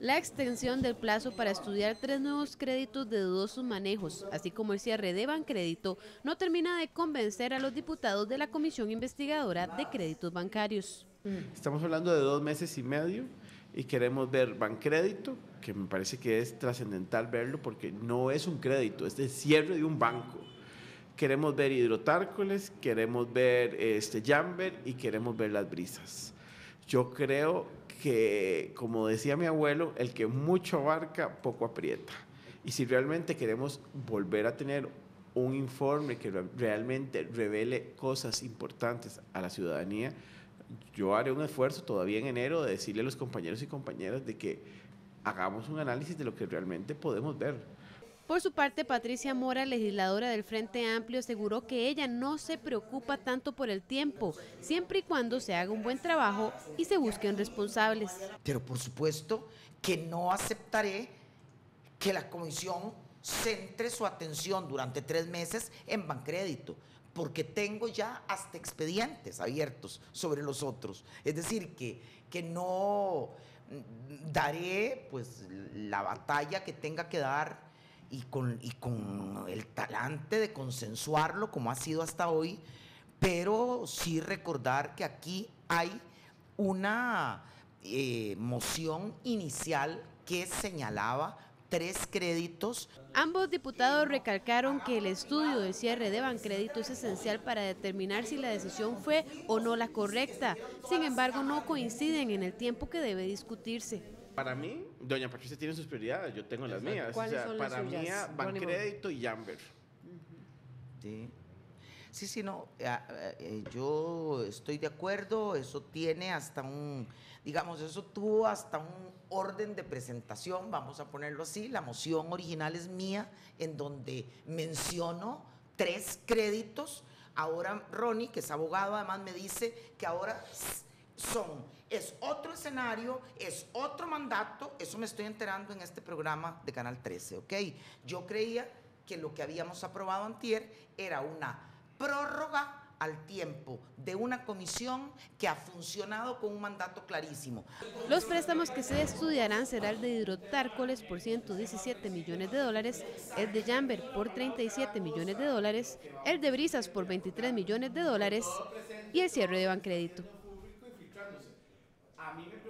La extensión del plazo para estudiar tres nuevos créditos de dudosos manejos, así como el cierre de Bancrédito, no termina de convencer a los diputados de la Comisión Investigadora de Créditos Bancarios. Estamos hablando de dos meses y medio y queremos ver Bancrédito, que me parece que es trascendental verlo porque no es un crédito, es el cierre de un banco. Queremos ver hidrotárcoles, queremos ver este Jamber y queremos ver las brisas. Yo creo que, como decía mi abuelo, el que mucho abarca, poco aprieta. Y si realmente queremos volver a tener un informe que realmente revele cosas importantes a la ciudadanía, yo haré un esfuerzo todavía en enero de decirle a los compañeros y compañeras de que hagamos un análisis de lo que realmente podemos ver. Por su parte, Patricia Mora, legisladora del Frente Amplio, aseguró que ella no se preocupa tanto por el tiempo, siempre y cuando se haga un buen trabajo y se busquen responsables. Pero por supuesto que no aceptaré que la comisión centre su atención durante tres meses en Bancrédito, porque tengo ya hasta expedientes abiertos sobre los otros. Es decir, que, que no daré pues la batalla que tenga que dar y con, y con el talante de consensuarlo como ha sido hasta hoy, pero sí recordar que aquí hay una eh, moción inicial que señalaba tres créditos. Ambos diputados recalcaron que el estudio del cierre de Bancrédito es esencial para determinar si la decisión fue o no la correcta. Sin embargo, no coinciden en el tiempo que debe discutirse. Para mí, doña Patricia tiene sus prioridades, yo tengo las mías. O sea, para mí, Bancrédito y Jamber. Sí. Sí, sí, no, eh, yo estoy de acuerdo, eso tiene hasta un, digamos, eso tuvo hasta un orden de presentación, vamos a ponerlo así, la moción original es mía, en donde menciono tres créditos, ahora Ronnie, que es abogado, además me dice que ahora son, es otro escenario, es otro mandato, eso me estoy enterando en este programa de Canal 13, ¿ok? Yo creía que lo que habíamos aprobado antier era una prórroga al tiempo de una comisión que ha funcionado con un mandato clarísimo. Los préstamos que se estudiarán será el de Hidrotárcoles por 117 millones de dólares, el de Jamber por 37 millones de dólares, el de Brisas por 23 millones de dólares y el cierre de Bancrédito. a mí me